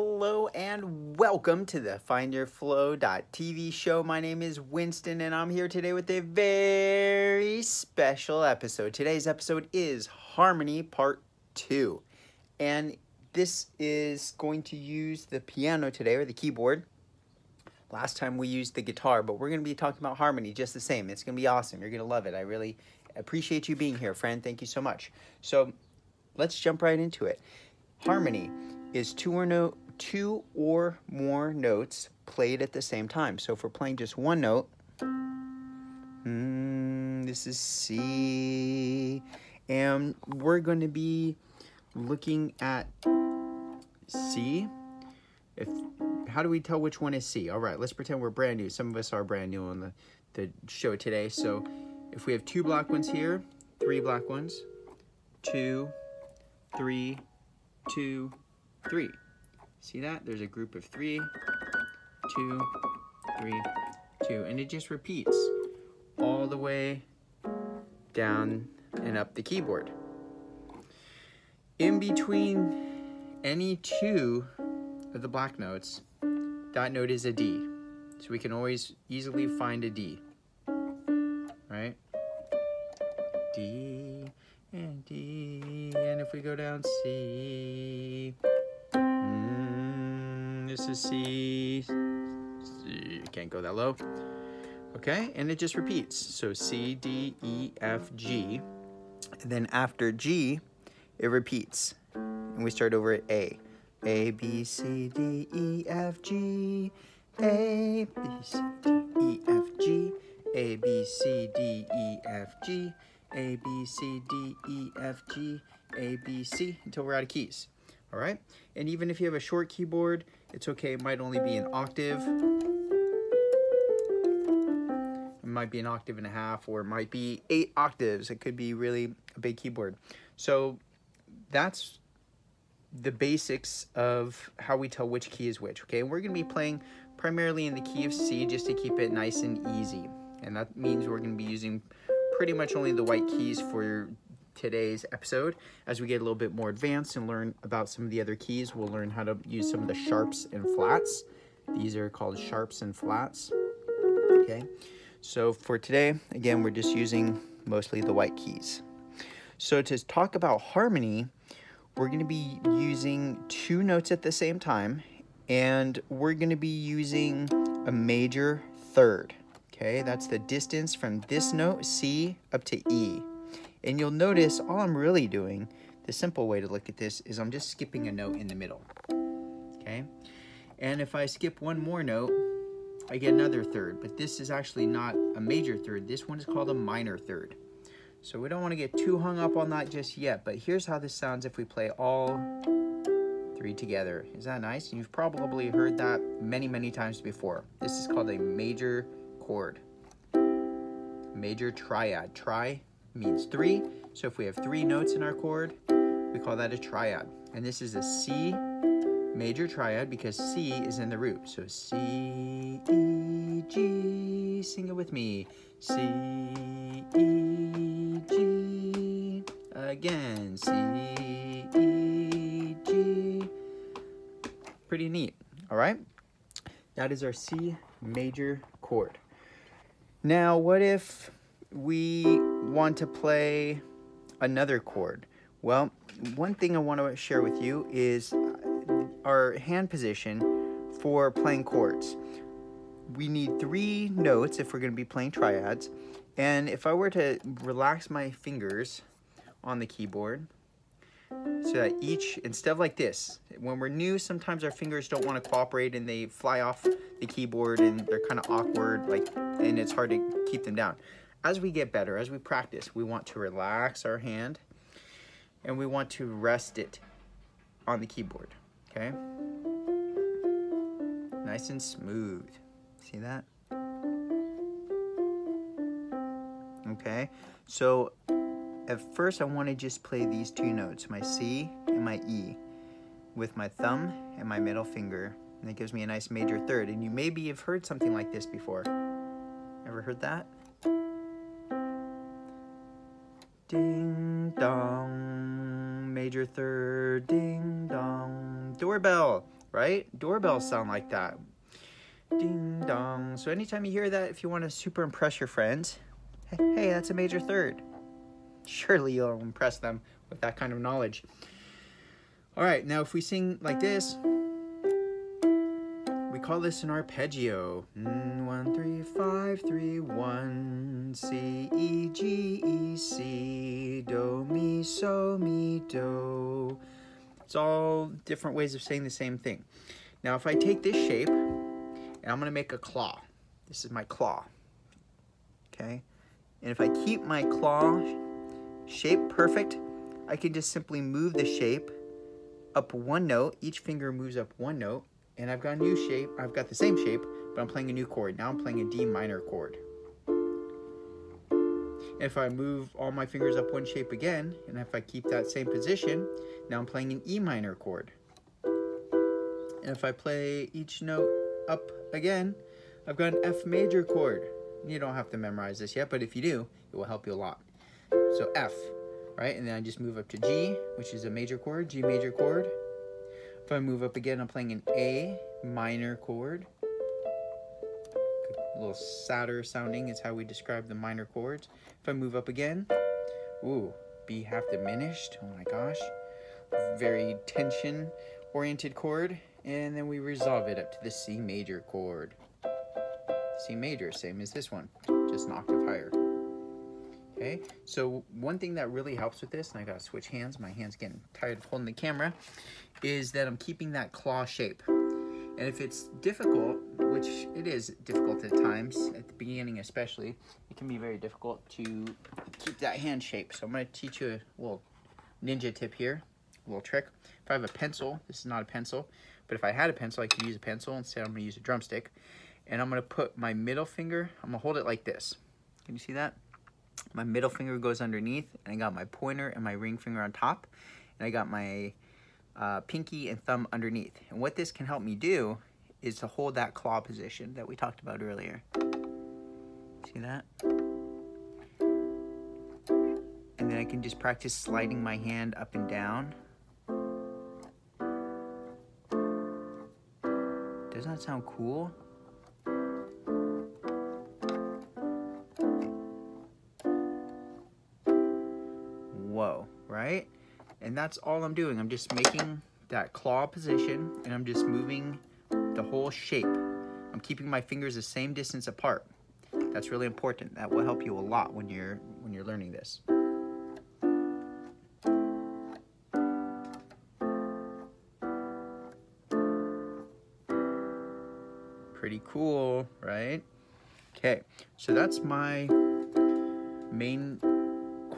Hello and welcome to the FindYourFlow.tv show. My name is Winston and I'm here today with a very special episode. Today's episode is Harmony Part 2. And this is going to use the piano today or the keyboard. Last time we used the guitar, but we're going to be talking about harmony just the same. It's going to be awesome. You're going to love it. I really appreciate you being here, friend. Thank you so much. So let's jump right into it. Harmony is two or no two or more notes played at the same time. So if we're playing just one note, mm, this is C, and we're going to be looking at C. If how do we tell which one is C? All right, let's pretend we're brand new. Some of us are brand new on the the show today. So if we have two black ones here, three black ones, two, three, two, three. See that? There's a group of three, two, three, two, and it just repeats all the way down and up the keyboard. In between any two of the black notes, that note is a D. So we can always easily find a D. Right? D and D, and if we go down C, this is C. C. Can't go that low. Okay, and it just repeats. So C, D, E, F, G. And then after G, it repeats. And we start over at A. A, B, C, D, E, F, G. A, B, C, D, E, F, G. A, B, C, D, E, F, G. A, B, C, D, E, F, G. A, B, C, until we're out of keys. All right? And even if you have a short keyboard, it's okay. It might only be an octave. It might be an octave and a half, or it might be eight octaves. It could be really a big keyboard. So that's the basics of how we tell which key is which, okay? We're going to be playing primarily in the key of C just to keep it nice and easy. And that means we're going to be using pretty much only the white keys for today's episode. As we get a little bit more advanced and learn about some of the other keys, we'll learn how to use some of the sharps and flats. These are called sharps and flats. Okay, so for today, again, we're just using mostly the white keys. So to talk about harmony, we're going to be using two notes at the same time, and we're going to be using a major third. Okay, that's the distance from this note, C, up to E. And you'll notice all I'm really doing, the simple way to look at this is I'm just skipping a note in the middle. Okay? And if I skip one more note, I get another third. But this is actually not a major third. This one is called a minor third. So we don't want to get too hung up on that just yet. But here's how this sounds if we play all three together. Is that nice? You've probably heard that many, many times before. This is called a major chord. Major triad. Tri means three. So if we have three notes in our chord, we call that a triad. And this is a C major triad because C is in the root. So C, E, G, sing it with me. C, E, G, again, C, E, G. Pretty neat, all right? That is our C major chord. Now, what if we want to play another chord? Well, one thing I want to share with you is uh, our hand position for playing chords. We need three notes if we're going to be playing triads. And if I were to relax my fingers on the keyboard, so that each, instead of like this, when we're new, sometimes our fingers don't want to cooperate and they fly off the keyboard and they're kind of awkward, like, and it's hard to keep them down as we get better, as we practice, we want to relax our hand and we want to rest it on the keyboard, okay? Nice and smooth. See that? Okay, so at first I want to just play these two notes, my C and my E, with my thumb and my middle finger. And it gives me a nice major third. And you maybe have heard something like this before. Ever heard that? Ding dong, major third, ding dong, doorbell. right? Doorbells sound like that. Ding dong. So anytime you hear that, if you want to super impress your friends, hey, that's a major third. Surely you'll impress them with that kind of knowledge. All right, now if we sing like this, we call this an arpeggio. Mm, one, three, five, three, one. C, E, G, E, C. Do, mi, so, mi, do. It's all different ways of saying the same thing. Now, if I take this shape, and I'm gonna make a claw. This is my claw, okay? And if I keep my claw shape perfect, I can just simply move the shape up one note. Each finger moves up one note, and I've got a new shape. I've got the same shape, but I'm playing a new chord. Now I'm playing a D minor chord. If I move all my fingers up one shape again, and if I keep that same position, now I'm playing an E minor chord. And if I play each note up again, I've got an F major chord. You don't have to memorize this yet, but if you do, it will help you a lot. So F, right? And then I just move up to G, which is a major chord, G major chord. If I move up again, I'm playing an A minor chord. A little sadder sounding is how we describe the minor chords. If I move up again, ooh, B half diminished. Oh my gosh. Very tension oriented chord. And then we resolve it up to the C major chord. C major, same as this one, just an octave higher. Okay, so one thing that really helps with this, and I gotta switch hands, my hand's getting tired of holding the camera, is that I'm keeping that claw shape. And if it's difficult, which it is difficult at times, at the beginning especially, it can be very difficult to keep that hand shape. So I'm gonna teach you a little ninja tip here, a little trick. If I have a pencil, this is not a pencil, but if I had a pencil, I could use a pencil. Instead, I'm gonna use a drumstick. And I'm gonna put my middle finger, I'm gonna hold it like this. Can you see that? My middle finger goes underneath, and I got my pointer and my ring finger on top, and I got my uh, pinky and thumb underneath. And what this can help me do is to hold that claw position that we talked about earlier. See that? And then I can just practice sliding my hand up and down. Doesn't that sound cool? Right? And that's all I'm doing. I'm just making that claw position and I'm just moving the whole shape. I'm keeping my fingers the same distance apart. That's really important. That will help you a lot when you're when you're learning this. Pretty cool, right? Okay, so that's my main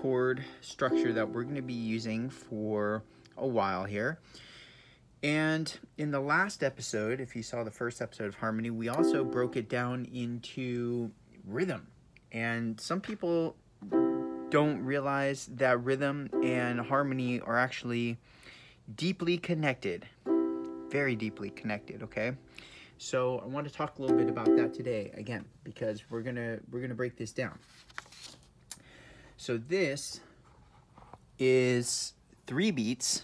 chord structure that we're going to be using for a while here. And in the last episode, if you saw the first episode of Harmony, we also broke it down into rhythm. And some people don't realize that rhythm and harmony are actually deeply connected. Very deeply connected, okay? So I want to talk a little bit about that today again because we're going to we're going to break this down. So this is three beats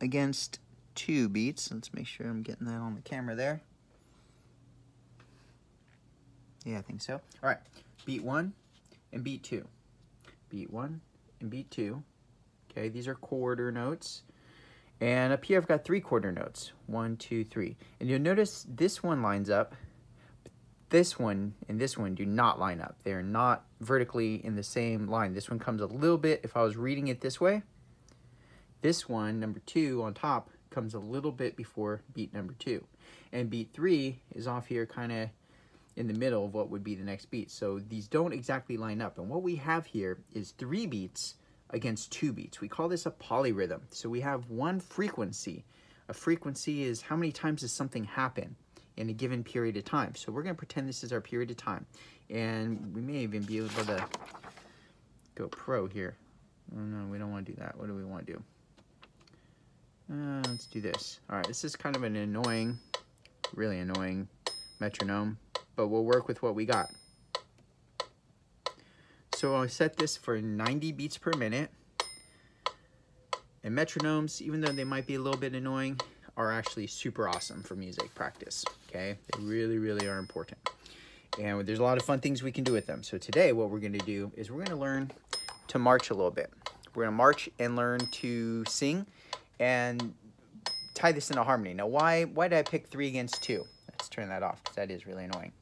against two beats. Let's make sure I'm getting that on the camera there. Yeah, I think so. All right, beat one and beat two. Beat one and beat two. Okay, these are quarter notes. And up here I've got three quarter notes. One, two, three. And you'll notice this one lines up this one and this one do not line up. They're not vertically in the same line. This one comes a little bit, if I was reading it this way, this one, number two on top, comes a little bit before beat number two. And beat three is off here kind of in the middle of what would be the next beat. So these don't exactly line up. And what we have here is three beats against two beats. We call this a polyrhythm. So we have one frequency. A frequency is how many times does something happen in a given period of time. So we're going to pretend this is our period of time. And we may even be able to go pro here. Oh, no, we don't want to do that. What do we want to do? Uh, let's do this. All right, this is kind of an annoying, really annoying metronome, but we'll work with what we got. So I'll set this for 90 beats per minute. And metronomes, even though they might be a little bit annoying, are actually super awesome for music practice, okay? They really, really are important. And there's a lot of fun things we can do with them. So today what we're gonna do is we're gonna learn to march a little bit. We're gonna march and learn to sing and tie this into harmony. Now why, why did I pick three against two? Let's turn that off because that is really annoying.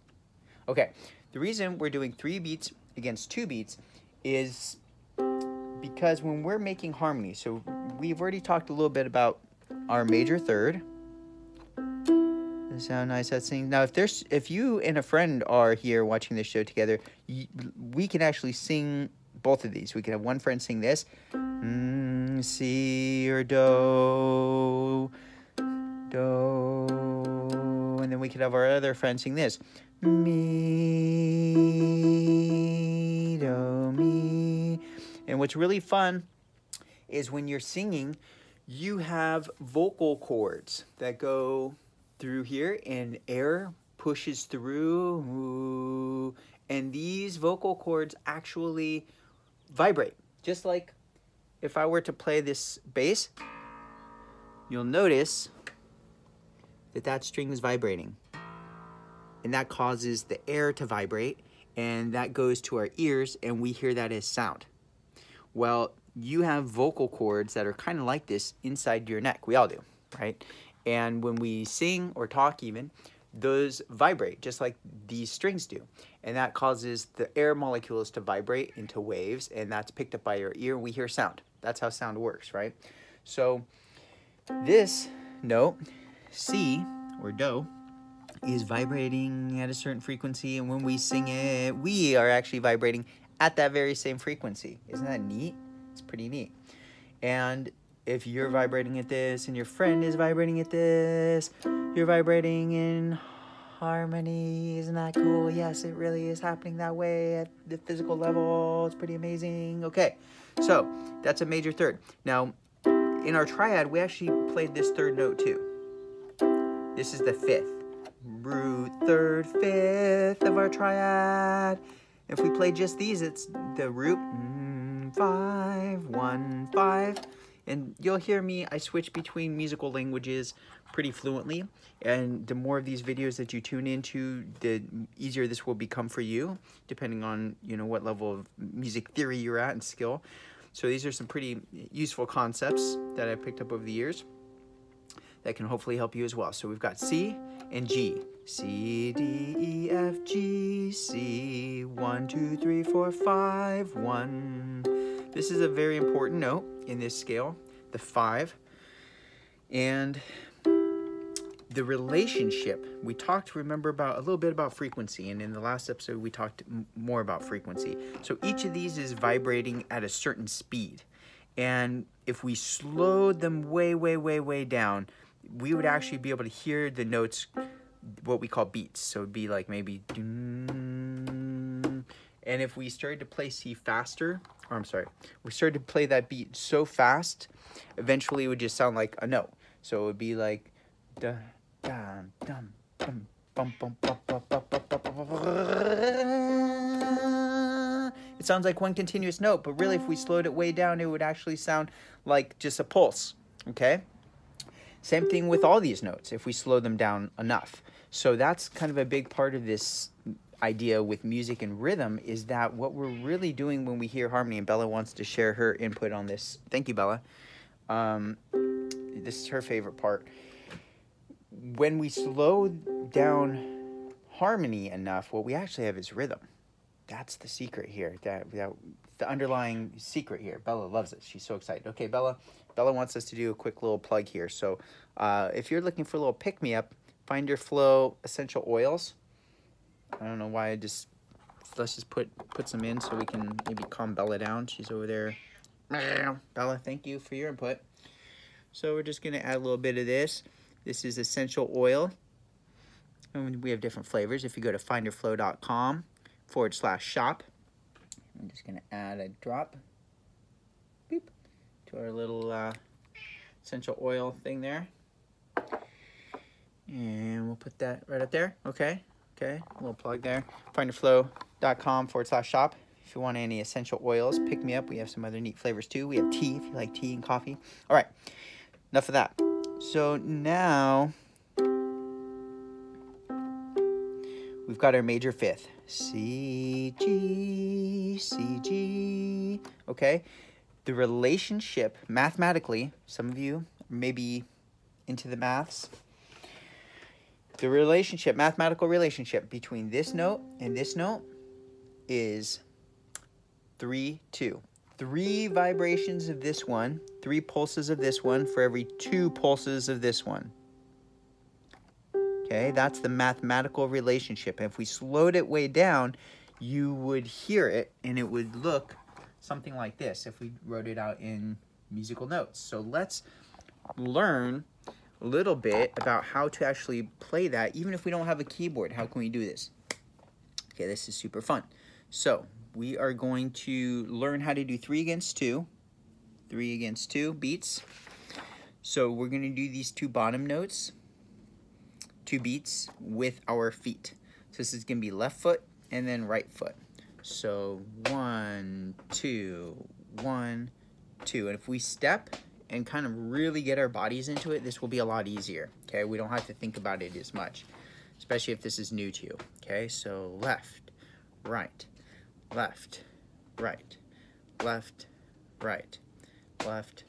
Okay, the reason we're doing three beats against two beats is because when we're making harmony, so we've already talked a little bit about our major third. Sound nice that sing. Now, if there's if you and a friend are here watching this show together, you, we can actually sing both of these. We can have one friend sing this, mm, C or Do, Do, and then we could have our other friend sing this, Mi, Do, Mi. And what's really fun is when you're singing, you have vocal cords that go through here and air pushes through and these vocal cords actually vibrate. Just like if I were to play this bass you'll notice that that string is vibrating and that causes the air to vibrate and that goes to our ears and we hear that as sound. Well you have vocal cords that are kind of like this inside your neck. We all do, right? And when we sing or talk even, those vibrate just like these strings do. And that causes the air molecules to vibrate into waves and that's picked up by your ear. We hear sound. That's how sound works, right? So this note, C or Do, is vibrating at a certain frequency. And when we sing it, we are actually vibrating at that very same frequency. Isn't that neat? It's pretty neat. And if you're mm-hmm. vibrating at this and your friend is vibrating at this, you're vibrating in harmony. Isn't that cool? Yes, it really is happening that way at the physical level. It's pretty amazing. Okay, so that's a major third. Now, in our triad, we actually played this third note too. This is the fifth. Root, third, fifth of our triad. If we play just these, it's the root, five, one, five. And you'll hear me, I switch between musical languages pretty fluently. And the more of these videos that you tune into, the easier this will become for you, depending on, you know, what level of music theory you're at and skill. So these are some pretty useful concepts that I picked up over the years that can hopefully help you as well. So we've got C and G. C, D, E, F, G, C, one, two, three, four, five, one. This is a very important note in this scale, the five. And the relationship, we talked, remember, about a little bit about frequency. And in the last episode, we talked more about frequency. So each of these is vibrating at a certain speed. And if we slowed them way, way, way, way down, we would actually be able to hear the notes, what we call beats. So it'd be like maybe and if we started to play C faster, or I'm sorry, we started to play that beat so fast, eventually it would just sound like a note. So it would be like da dum dum dum bum bum bum bum bum bum It sounds like one continuous note, but really if we slowed it way down, it would actually sound like just a pulse, okay? Same thing with all these notes, if we slow them down enough. So that's kind of a big part of this idea with music and rhythm is that what we're really doing when we hear harmony, and Bella wants to share her input on this. Thank you, Bella. Um, this is her favorite part. When we slow down harmony enough, what we actually have is rhythm. That's the secret here. That, that the underlying secret here. Bella loves it. She's so excited. Okay, Bella. Bella wants us to do a quick little plug here. So, uh, if you're looking for a little pick me up, find your flow essential oils I don't know why I just let's just put put some in so we can maybe calm Bella down. She's over there. Bella, thank you for your input. So we're just gonna add a little bit of this. This is essential oil. And we have different flavors. If you go to findyourflow.com forward slash shop, I'm just gonna add a drop beep, to our little uh, essential oil thing there. And we'll put that right up there, okay? Okay, a little plug there. Findyourflow.com forward slash shop. If you want any essential oils, pick me up. We have some other neat flavors too. We have tea if you like tea and coffee. All right, enough of that. So now we've got our major fifth. C, G, C, G. Okay? The relationship, mathematically, some of you may be into the maths. The relationship, mathematical relationship between this note and this note is 3, 2 three vibrations of this one, three pulses of this one for every two pulses of this one. Okay, that's the mathematical relationship. If we slowed it way down, you would hear it and it would look something like this if we wrote it out in musical notes. So let's learn a little bit about how to actually play that even if we don't have a keyboard. How can we do this? Okay, this is super fun. So we are going to learn how to do three against two, three against two beats. So we're going to do these two bottom notes, two beats with our feet. So this is going to be left foot and then right foot. So one, two, one, two. And if we step and kind of really get our bodies into it, this will be a lot easier. Okay, we don't have to think about it as much, especially if this is new to you. Okay, so left, right, left, right, left, right, left,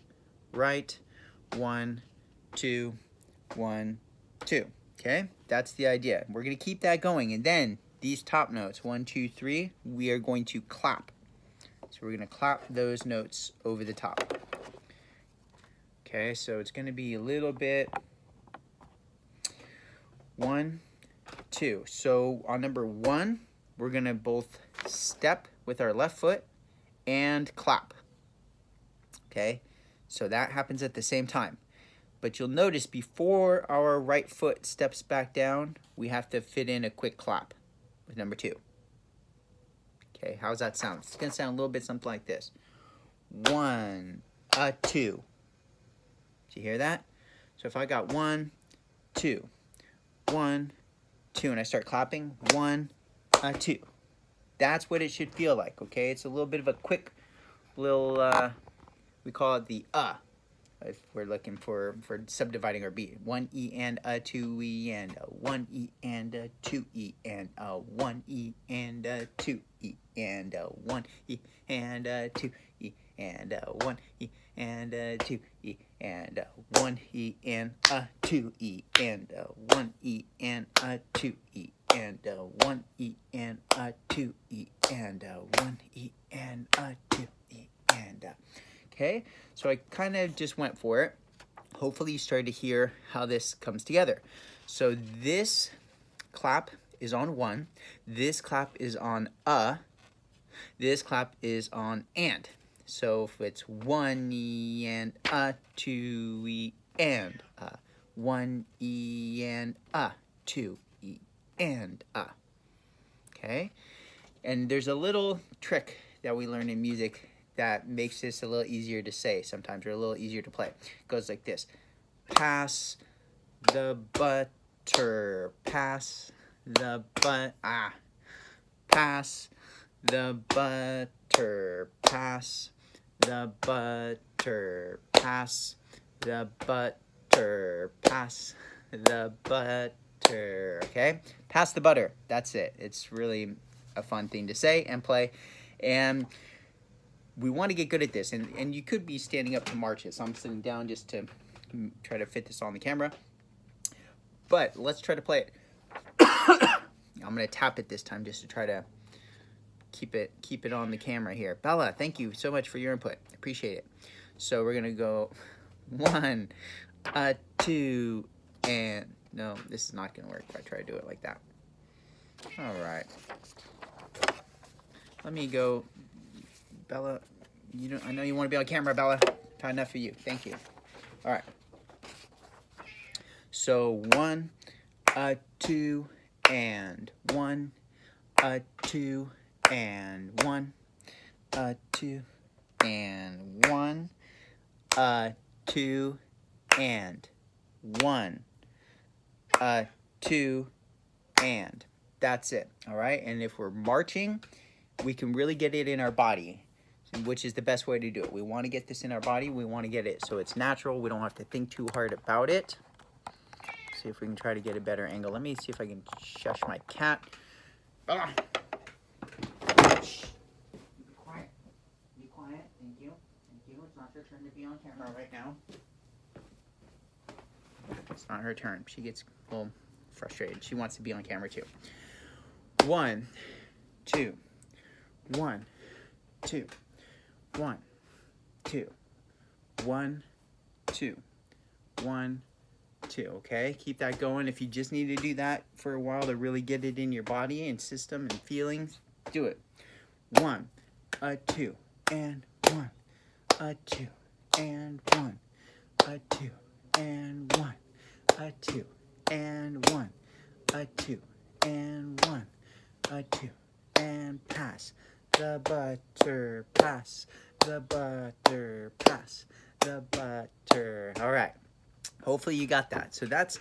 right, one, two, one, two. Okay, that's the idea. We're to keep that going. And then these top notes, one, two, three, we are going to clap. So we're to clap those notes over the top. Okay, so it's going to be a little bit one, two. So on number one, we're going to both step with our left foot and clap. Okay, so that happens at the same time. But you'll notice before our right foot steps back down, we have to fit in a quick clap with number two. Okay, how's that sound? It's gonna sound a little bit something like this. One, a two. Do you hear that? So if I got one, two, one, two, and I start clapping, one, a two. That's what it should feel like, okay? It's a little bit of a quick little, uh, we call it the uh, if we're looking for, for subdividing our beat. One E and a, two E and a, one E and a, two E and a, one E and a, two E and a, one E and a, two E and a, one E two E and a, one E and a, two E and a, one E and a, two E and a one E and a two E and a one E and a two E and a. Okay, so I kind of just went for it. Hopefully you started to hear how this comes together. So this clap is on one, this clap is on a, this clap is on and. So if it's one E and a, two E and a, one E and a, two e and a. Okay? And there's a little trick that we learn in music that makes this a little easier to say sometimes or a little easier to play. It goes like this. Pass the butter. Pass the but ah. Pass the butter. Pass the butter. Pass the butter. Pass the butter okay? Pass the butter, that's it. It's really a fun thing to say and play. And we want to get good at this. And, and you could be standing up to march it. So I'm sitting down just to try to fit this on the camera. But let's try to play it. I'm going to tap it this time just to try to keep it keep it on the camera here. Bella, thank you so much for your input. Appreciate it. So we're to go one, uh, two, and no, this is not to work if I try to do it like that. All right. Let me go. Bella, you don't, I know you want to be on camera, Bella. Not enough for you. Thank you. All right. So one, a two, and one, a two, and one, a two, and one, a two, and one uh, two, and. That's it, all right? And if we're marching, we can really get it in our body. which is the best way to do it. We want to get this in our body. We want to get it so it's natural. We don't have to think too hard about it. See if we can try to get a better angle. Let me see if I can shush my cat. Ah. Shh. Be quiet. Be quiet. Thank you. Thank your turn to be on camera right now. It's not her turn. She gets a little frustrated. She wants to be on camera too. One, two, one, two, one, two, one, two, one, two. Okay, keep that going. If you just need to do that for a while to really get it in your body and system and feelings, do it. One, a two, and one, a two, and one, a two, and one, a two, and one, a two, and one, a two, and pass. The butter pass, the butter pass, the butter. All right. Hopefully you got that. So that's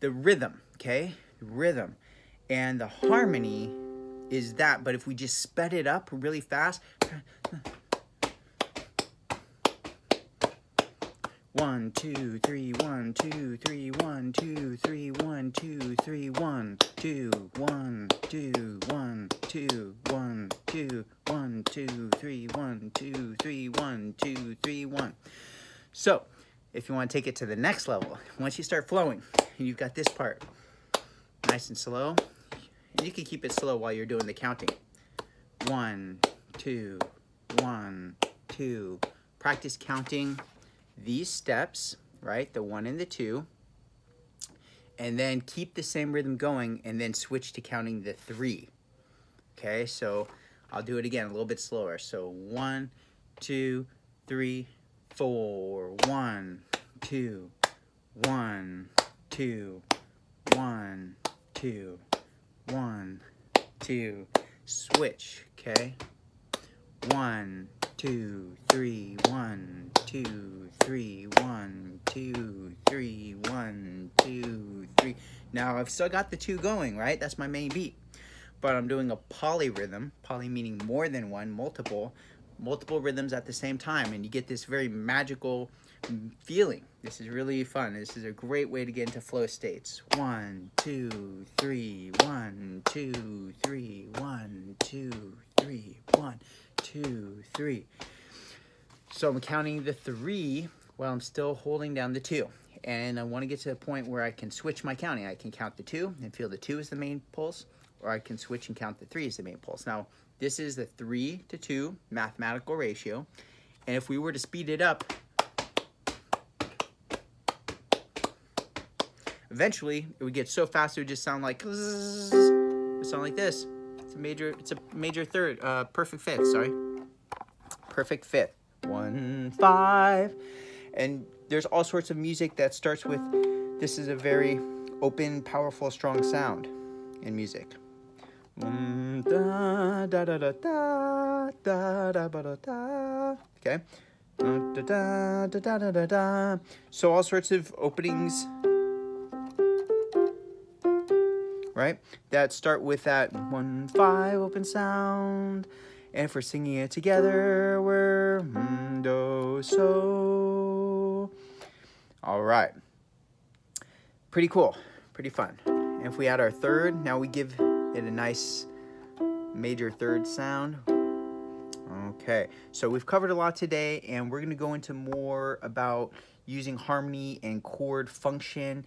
the rhythm, okay? Rhythm. And the harmony is that, but if we just sped it up really fast, one, two, three, one, two, three, one, two, three, one, two, three, one, two, one, two, one, two, one, two, one, two, three, one, two, three, one, two, three, one. So, if you want to take it to the next level, once you start flowing, you've got this part nice and slow. You can keep it slow while you're doing the counting. One, two, one, two. Practice counting these steps, right? The one and the two. And then keep the same rhythm going and then switch to counting the three. Okay, so I'll do it again a little bit slower. So one, two, three, four, one, two, one, two, one, two, one, two, switch, okay? One, two, three, one, two, three, one, two, three, one, two, three. Now I've still got the two going, right? That's my main beat. But I'm doing a polyrhythm, poly meaning more than one, multiple, multiple rhythms at the same time. And you get this very magical feeling. This is really fun. This is a great way to get into flow states. One, two, three, one, two, three, one, two, three, one, two, three. So I'm counting the three while I'm still holding down the two. And I want to get to the point where I can switch my counting. I can count the two and feel the two is the main pulse, or I can switch and count the three as the main pulse. Now, this is the three to two mathematical ratio. And if we were to speed it up, eventually it would get so fast it would just sound like sound like this. It's a major it's a major third, uh perfect fifth, sorry. Perfect fifth. One five. And there's all sorts of music that starts with this is a very open, powerful, strong sound in music. Okay. So all sorts of openings right? That start with that one five open sound. And if we're singing it together, we're mm, do so. All right. Pretty cool. Pretty fun. And if we add our third, now we give it a nice major third sound. Okay, so we've covered a lot today, and we're going to go into more about using harmony and chord function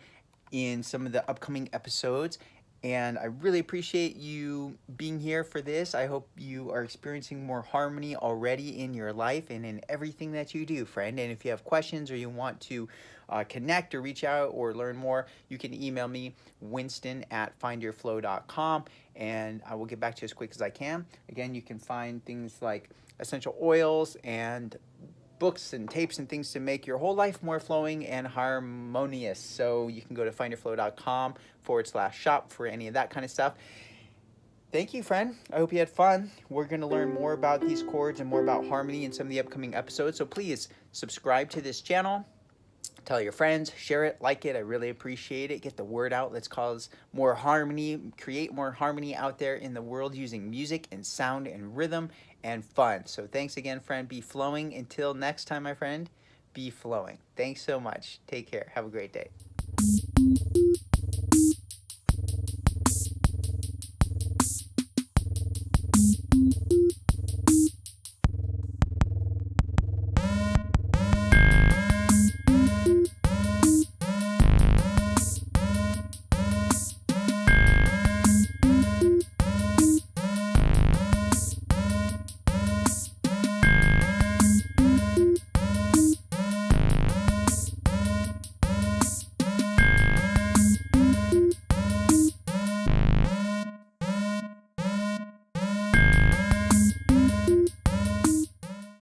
in some of the upcoming episodes. And I really appreciate you being here for this. I hope you are experiencing more harmony already in your life and in everything that you do, friend. And if you have questions or you want to uh, connect or reach out or learn more, you can email me, winston at findyourflow.com, and I will get back to you as quick as I can. Again, you can find things like essential oils and books and tapes and things to make your whole life more flowing and harmonious. So you can go to findyourflow.com forward slash shop for any of that kind of stuff. Thank you, friend. I hope you had fun. We're going to learn more about these chords and more about harmony in some of the upcoming episodes. So please subscribe to this channel. Tell your friends, share it, like it. I really appreciate it. Get the word out. Let's cause more harmony, create more harmony out there in the world using music and sound and rhythm and fun. So thanks again, friend. Be flowing. Until next time, my friend, be flowing. Thanks so much. Take care. Have a great day.